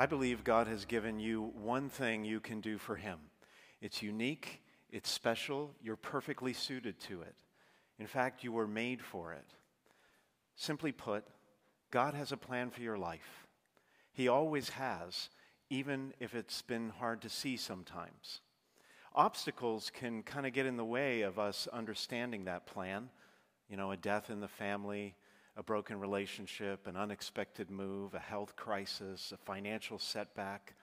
I believe God has given you one thing you can do for Him. It's unique, it's special, you're perfectly suited to it. In fact, you were made for it. Simply put, God has a plan for your life. He always has, even if it's been hard to see sometimes. Obstacles can kind of get in the way of us understanding that plan. You know, a death in the family, a broken relationship, an unexpected move, a health crisis, a financial setback.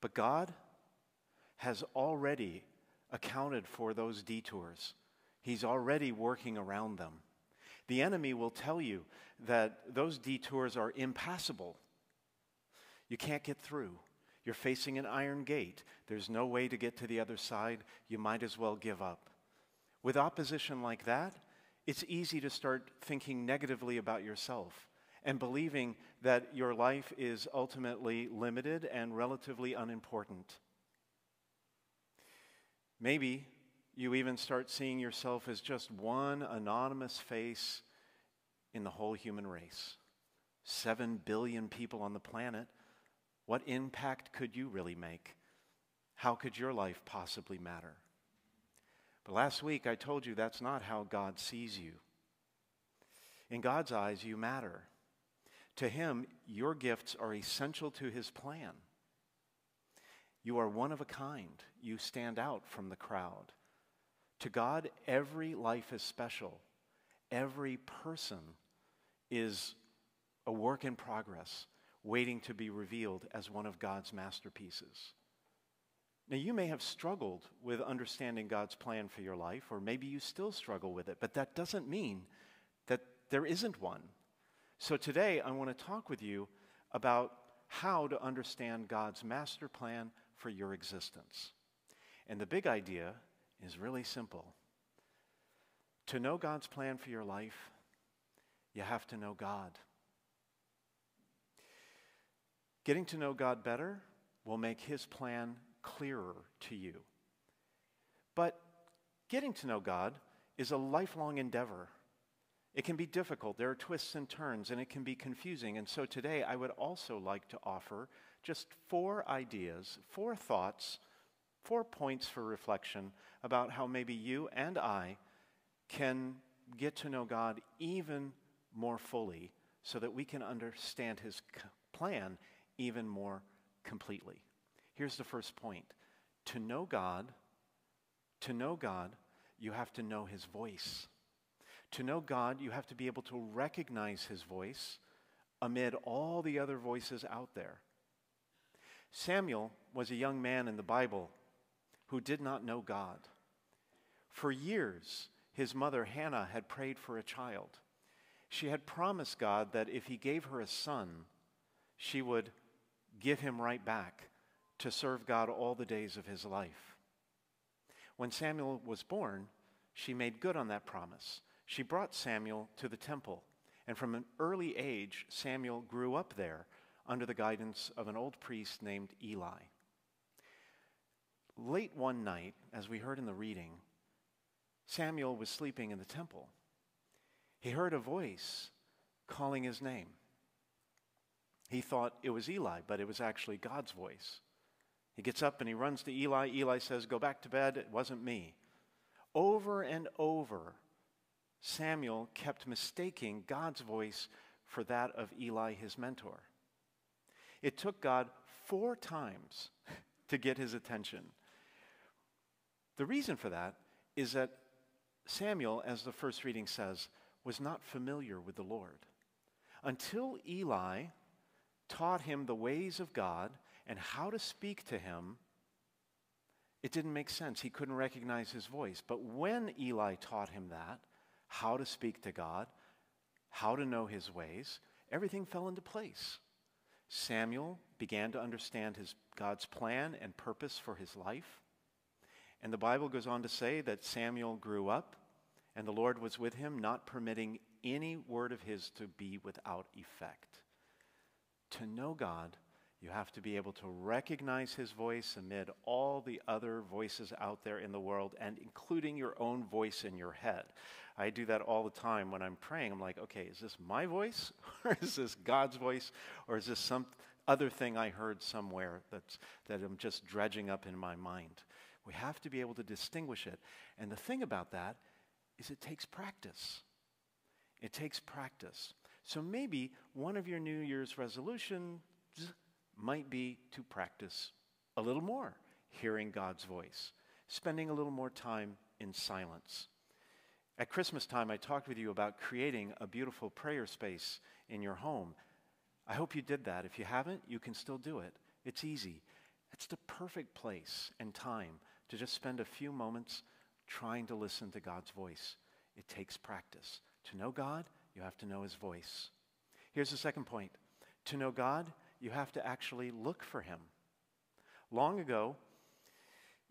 But God has already accounted for those detours, He's already working around them. The enemy will tell you that those detours are impassable. You can't get through. You're facing an iron gate. There's no way to get to the other side. You might as well give up. With opposition like that, it's easy to start thinking negatively about yourself and believing that your life is ultimately limited and relatively unimportant. Maybe you even start seeing yourself as just one anonymous face in the whole human race. Seven billion people on the planet. What impact could you really make? How could your life possibly matter? But last week I told you that's not how God sees you. In God's eyes, you matter. To Him, your gifts are essential to His plan. You are one of a kind. You stand out from the crowd. To God, every life is special. Every person is a work in progress, waiting to be revealed as one of God's masterpieces. Now, you may have struggled with understanding God's plan for your life, or maybe you still struggle with it, but that doesn't mean that there isn't one. So, today I want to talk with you about how to understand God's master plan for your existence. And the big idea is really simple. To know God's plan for your life, you have to know God. Getting to know God better will make His plan clearer to you. But getting to know God is a lifelong endeavor. It can be difficult. There are twists and turns, and it can be confusing. And so today, I would also like to offer just four ideas, four thoughts, four points for reflection about how maybe you and I can get to know God even more fully so that we can understand His plan even more completely. Here's the first point to know God, to know God, you have to know his voice. To know God, you have to be able to recognize his voice amid all the other voices out there. Samuel was a young man in the Bible who did not know God. For years, his mother Hannah had prayed for a child. She had promised God that if he gave her a son, she would give him right back to serve God all the days of his life. When Samuel was born, she made good on that promise. She brought Samuel to the temple, and from an early age, Samuel grew up there under the guidance of an old priest named Eli. Late one night, as we heard in the reading, Samuel was sleeping in the temple. He heard a voice calling his name. He thought it was Eli, but it was actually God's voice. He gets up and he runs to Eli. Eli says, Go back to bed. It wasn't me. Over and over, Samuel kept mistaking God's voice for that of Eli, his mentor. It took God four times to get his attention. The reason for that is that Samuel, as the first reading says, was not familiar with the Lord. Until Eli taught him the ways of God and how to speak to him, it didn't make sense. He couldn't recognize his voice. But when Eli taught him that, how to speak to God, how to know his ways, everything fell into place. Samuel began to understand his God's plan and purpose for his life. And the Bible goes on to say that Samuel grew up and the Lord was with him, not permitting any word of his to be without effect. To know God you have to be able to recognize his voice amid all the other voices out there in the world and including your own voice in your head. I do that all the time when I'm praying. I'm like, okay, is this my voice or is this God's voice or is this some other thing I heard somewhere that's, that I'm just dredging up in my mind. We have to be able to distinguish it. And the thing about that is it takes practice. It takes practice. So maybe one of your New Year's resolutions might be to practice a little more hearing God's voice, spending a little more time in silence. At Christmas time, I talked with you about creating a beautiful prayer space in your home. I hope you did that. If you haven't, you can still do it. It's easy. It's the perfect place and time to just spend a few moments trying to listen to God's voice. It takes practice. To know God, you have to know His voice. Here's the second point to know God, you have to actually look for Him. Long ago,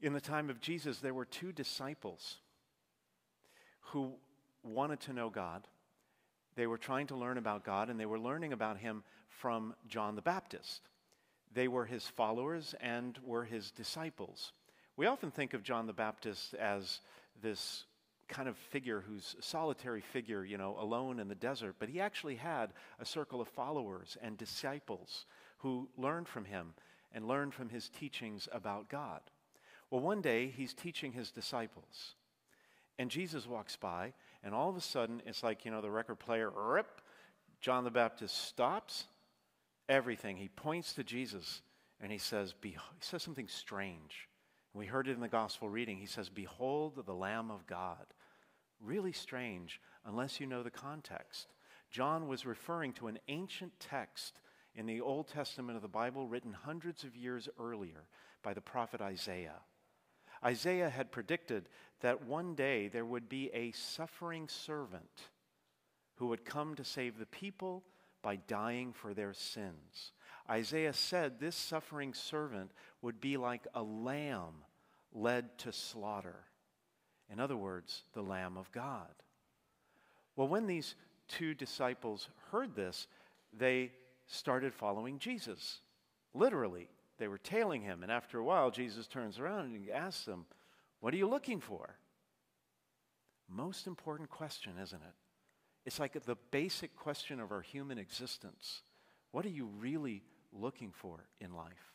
in the time of Jesus, there were two disciples who wanted to know God. They were trying to learn about God, and they were learning about Him from John the Baptist. They were his followers and were his disciples. We often think of John the Baptist as this kind of figure who's a solitary figure, you know, alone in the desert, but he actually had a circle of followers and disciples who learned from him and learned from his teachings about God. Well, one day he's teaching his disciples, and Jesus walks by, and all of a sudden it's like, you know, the record player, rip, John the Baptist stops everything. He points to Jesus and he says, he says something strange. We heard it in the gospel reading. He says, Behold the Lamb of God. Really strange unless you know the context. John was referring to an ancient text in the Old Testament of the Bible written hundreds of years earlier by the prophet Isaiah. Isaiah had predicted that one day there would be a suffering servant who would come to save the people by dying for their sins. Isaiah said this suffering servant would be like a lamb led to slaughter. In other words, the Lamb of God. Well, when these two disciples heard this, they started following Jesus. Literally, they were tailing him. And after a while, Jesus turns around and he asks them, What are you looking for? Most important question, isn't it? It's like the basic question of our human existence. What are you really looking for in life?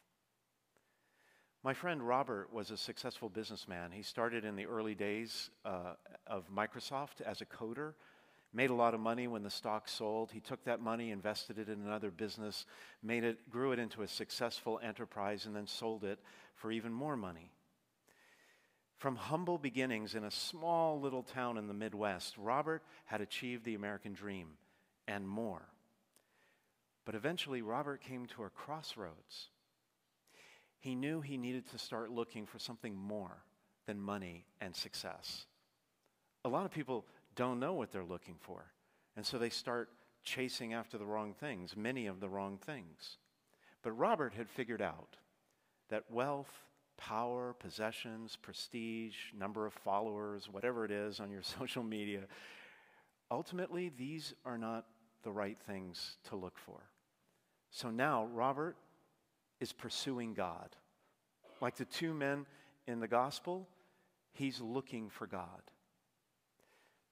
My friend Robert was a successful businessman. He started in the early days uh, of Microsoft as a coder, made a lot of money when the stock sold. He took that money, invested it in another business, made it, grew it into a successful enterprise, and then sold it for even more money. From humble beginnings in a small little town in the Midwest, Robert had achieved the American dream and more. But eventually, Robert came to a crossroads. He knew he needed to start looking for something more than money and success. A lot of people don't know what they're looking for, and so they start chasing after the wrong things, many of the wrong things. But Robert had figured out that wealth power, possessions, prestige, number of followers, whatever it is on your social media, ultimately, these are not the right things to look for. So now Robert is pursuing God. Like the two men in the gospel, he's looking for God.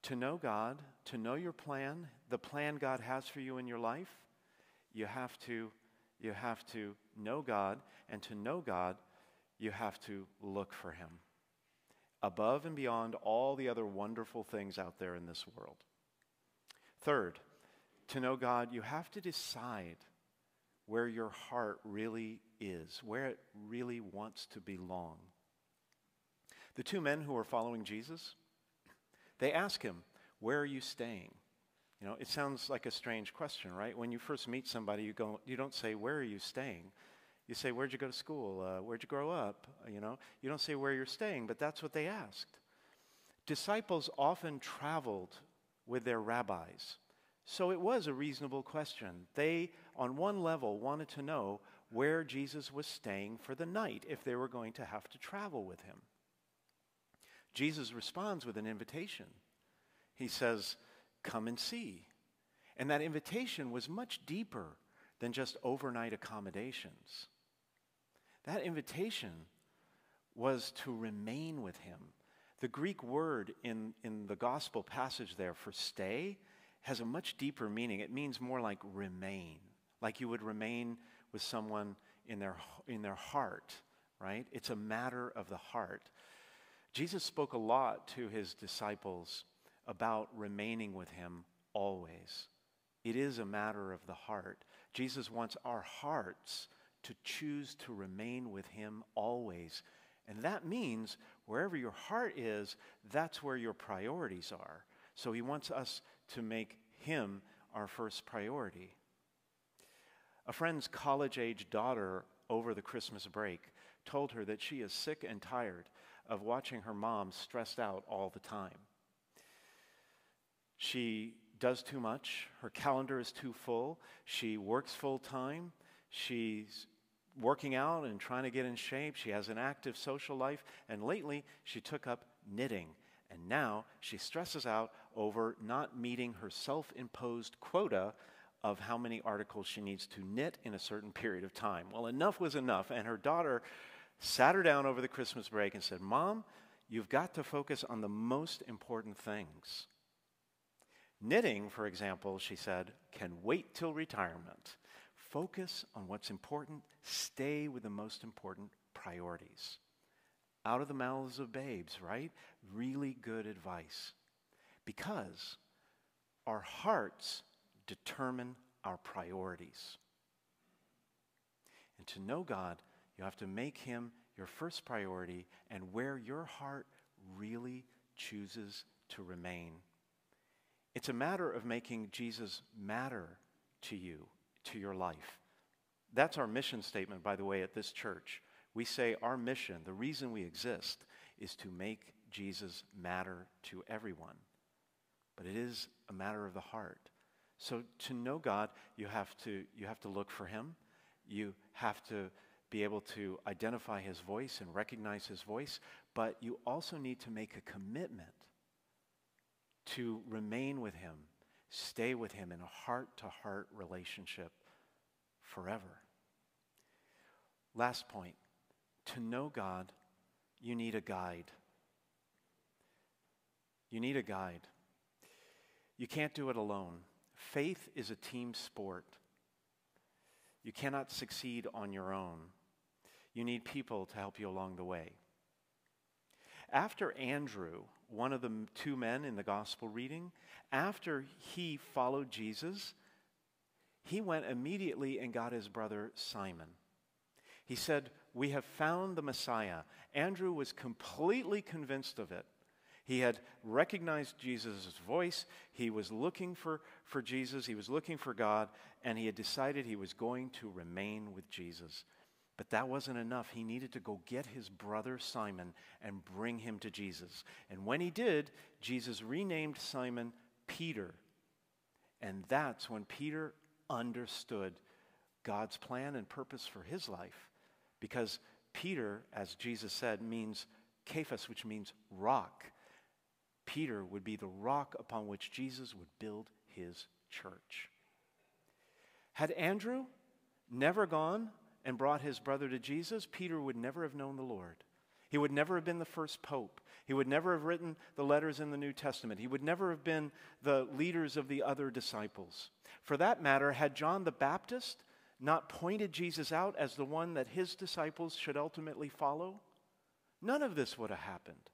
To know God, to know your plan, the plan God has for you in your life, you have to you have to know God and to know God you have to look for him above and beyond all the other wonderful things out there in this world. Third, to know God, you have to decide where your heart really is, where it really wants to belong. The two men who are following Jesus, they ask him, Where are you staying? You know, it sounds like a strange question, right? When you first meet somebody, you, go, you don't say, Where are you staying? You say, Where'd you go to school? Uh, where'd you grow up? You know, you don't say where you're staying, but that's what they asked. Disciples often traveled with their rabbis. So it was a reasonable question. They, on one level, wanted to know where Jesus was staying for the night if they were going to have to travel with him. Jesus responds with an invitation. He says, Come and see. And that invitation was much deeper than just overnight accommodations. That invitation was to remain with him. The Greek word in, in the gospel passage there for stay has a much deeper meaning. It means more like remain, like you would remain with someone in their, in their heart, right? It's a matter of the heart. Jesus spoke a lot to his disciples about remaining with him always. It is a matter of the heart. Jesus wants our hearts to choose to remain with him always. And that means wherever your heart is, that's where your priorities are. So he wants us to make him our first priority. A friend's college age daughter over the Christmas break told her that she is sick and tired of watching her mom stressed out all the time. She does too much, her calendar is too full, she works full time, she's working out and trying to get in shape, she has an active social life, and lately she took up knitting. And now she stresses out over not meeting her self imposed quota of how many articles she needs to knit in a certain period of time. Well, enough was enough, and her daughter sat her down over the Christmas break and said, Mom, you've got to focus on the most important things. Knitting, for example, she said, can wait till retirement. Focus on what's important, stay with the most important priorities. Out of the mouths of babes, right? Really good advice. Because our hearts determine our priorities. And to know God, you have to make Him your first priority and where your heart really chooses to remain. It's a matter of making Jesus matter to you, to your life. That's our mission statement, by the way, at this church. We say our mission, the reason we exist, is to make Jesus matter to everyone. But it is a matter of the heart. So to know God, you have to, you have to look for Him. You have to be able to identify His voice and recognize His voice. But you also need to make a commitment to remain with Him, stay with Him in a heart to heart relationship forever. Last point to know God, you need a guide. You need a guide. You can't do it alone. Faith is a team sport. You cannot succeed on your own. You need people to help you along the way. After Andrew, one of the two men in the gospel reading, after he followed Jesus, he went immediately and got his brother Simon. He said, We have found the Messiah. Andrew was completely convinced of it. He had recognized Jesus' voice. He was looking for, for Jesus. He was looking for God. And he had decided he was going to remain with Jesus. But that wasn't enough. He needed to go get his brother Simon and bring him to Jesus. And when he did, Jesus renamed Simon Peter. And that's when Peter understood God's plan and purpose for his life. Because Peter, as Jesus said, means Cephas, which means rock. Peter would be the rock upon which Jesus would build his church. Had Andrew never gone and brought his brother to Jesus, Peter would never have known the Lord. He would never have been the first pope. He would never have written the letters in the New Testament. He would never have been the leaders of the other disciples. For that matter, had John the Baptist not pointed Jesus out as the one that his disciples should ultimately follow, none of this would have happened.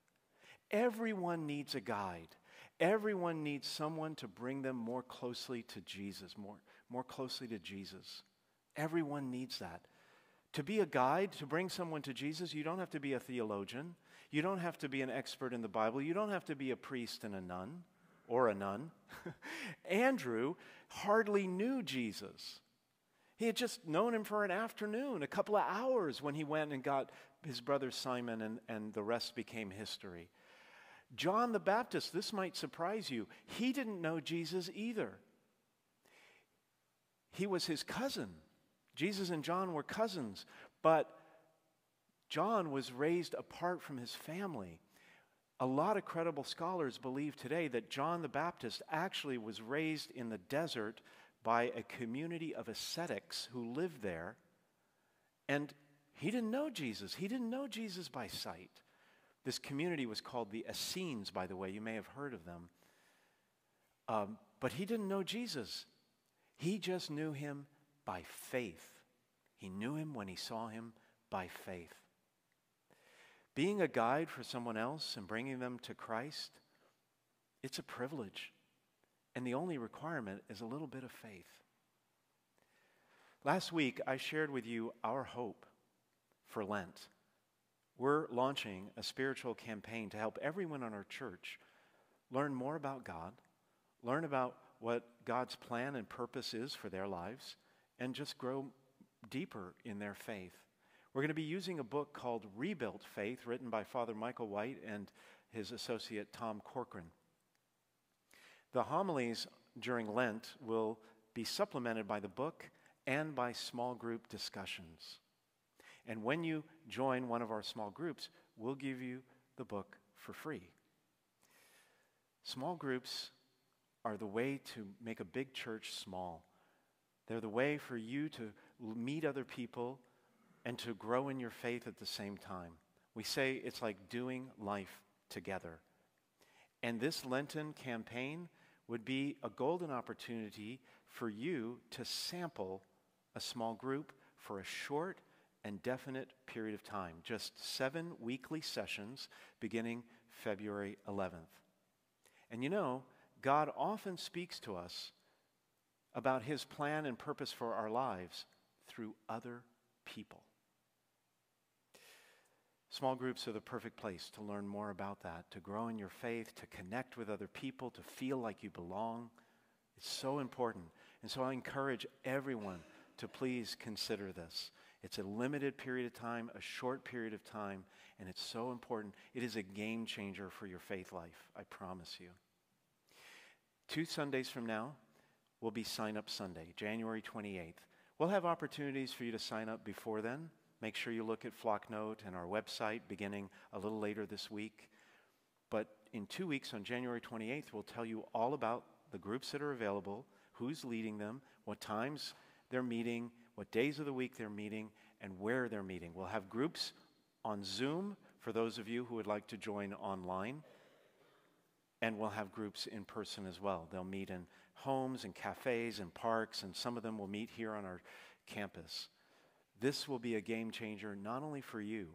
Everyone needs a guide. Everyone needs someone to bring them more closely to Jesus, more, more closely to Jesus. Everyone needs that. To be a guide, to bring someone to Jesus, you don't have to be a theologian. You don't have to be an expert in the Bible. You don't have to be a priest and a nun or a nun. Andrew hardly knew Jesus. He had just known him for an afternoon, a couple of hours when he went and got his brother Simon, and, and the rest became history. John the Baptist, this might surprise you, he didn't know Jesus either. He was his cousin. Jesus and John were cousins, but John was raised apart from his family. A lot of credible scholars believe today that John the Baptist actually was raised in the desert by a community of ascetics who lived there. And he didn't know Jesus. He didn't know Jesus by sight. This community was called the Essenes, by the way. You may have heard of them. Um, but he didn't know Jesus. He just knew him by faith. He knew him when he saw him by faith. Being a guide for someone else and bringing them to Christ, it's a privilege. And the only requirement is a little bit of faith. Last week, I shared with you our hope for Lent. We're launching a spiritual campaign to help everyone in our church learn more about God, learn about what God's plan and purpose is for their lives, and just grow deeper in their faith. We're going to be using a book called Rebuilt Faith, written by Father Michael White and his associate Tom Corcoran. The homilies during Lent will be supplemented by the book and by small group discussions. And when you join one of our small groups, we'll give you the book for free. Small groups are the way to make a big church small. They're the way for you to meet other people and to grow in your faith at the same time. We say it's like doing life together. And this Lenten campaign would be a golden opportunity for you to sample a small group for a short and definite period of time, just seven weekly sessions beginning February 11th. And you know, God often speaks to us about his plan and purpose for our lives through other people. Small groups are the perfect place to learn more about that, to grow in your faith, to connect with other people, to feel like you belong. It's so important. And so I encourage everyone to please consider this. It's a limited period of time, a short period of time, and it's so important. It is a game changer for your faith life, I promise you. Two Sundays from now will be Sign Up Sunday, January 28th. We'll have opportunities for you to sign up before then. Make sure you look at Flocknote and our website beginning a little later this week. But in two weeks, on January 28th, we'll tell you all about the groups that are available, who's leading them, what times they're meeting, what days of the week they're meeting, and where they're meeting. We'll have groups on Zoom for those of you who would like to join online. And we'll have groups in person as well. They'll meet in homes and cafes and parks, and some of them will meet here on our campus. This will be a game changer not only for you,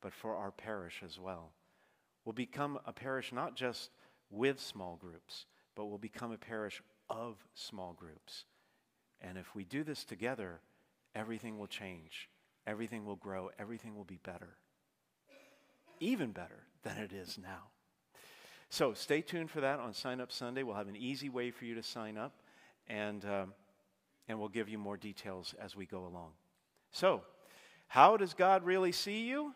but for our parish as well. We'll become a parish not just with small groups, but we'll become a parish of small groups. And if we do this together, everything will change, everything will grow, everything will be better. Even better than it is now. So stay tuned for that on Sign Up Sunday. We'll have an easy way for you to sign up, and, um, and we'll give you more details as we go along. So, how does God really see you?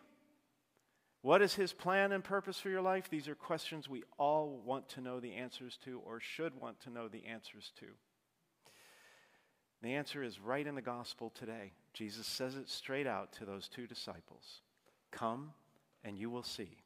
What is his plan and purpose for your life? These are questions we all want to know the answers to or should want to know the answers to. The answer is right in the gospel today. Jesus says it straight out to those two disciples Come and you will see.